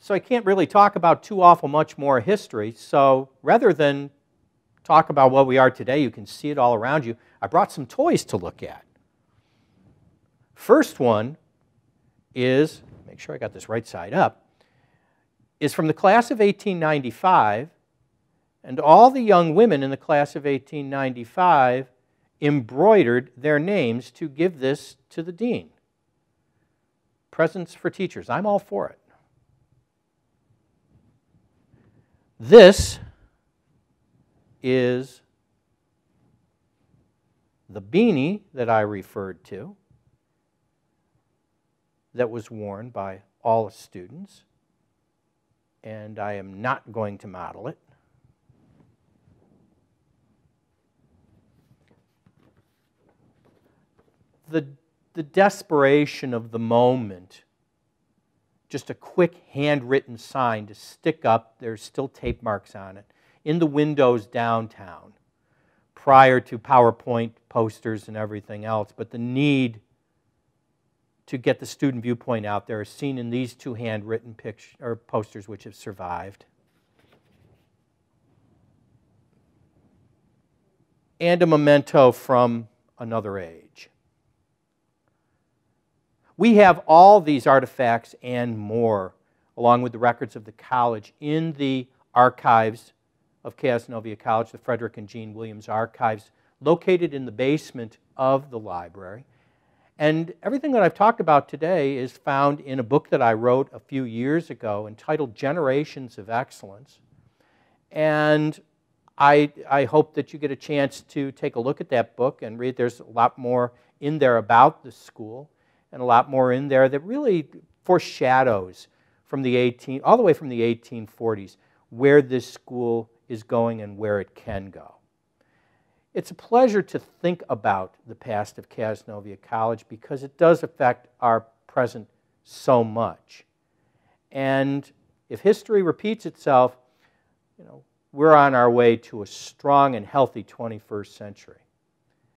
so I can't really talk about too awful much more history. So rather than talk about what we are today, you can see it all around you. I brought some toys to look at. First one is, make sure I got this right side up, is from the class of 1895, and all the young women in the class of 1895 embroidered their names to give this to the dean. Presents for teachers. I'm all for it. This is the beanie that I referred to that was worn by all students, and I am not going to model it. The, the desperation of the moment just a quick handwritten sign to stick up, there's still tape marks on it, in the windows downtown prior to PowerPoint posters and everything else. But the need to get the student viewpoint out there is seen in these two handwritten pictures, or posters which have survived. And a memento from another age. We have all these artifacts and more, along with the records of the college, in the archives of Cazenovia College, the Frederic and Jean Williams archives, located in the basement of the library. And everything that I've talked about today is found in a book that I wrote a few years ago entitled Generations of Excellence. And I, I hope that you get a chance to take a look at that book and read. There's a lot more in there about the school and a lot more in there that really foreshadows from the 18, all the way from the 1840s where this school is going and where it can go. It's a pleasure to think about the past of Cazenovia College because it does affect our present so much. And if history repeats itself, you know, we're on our way to a strong and healthy 21st century.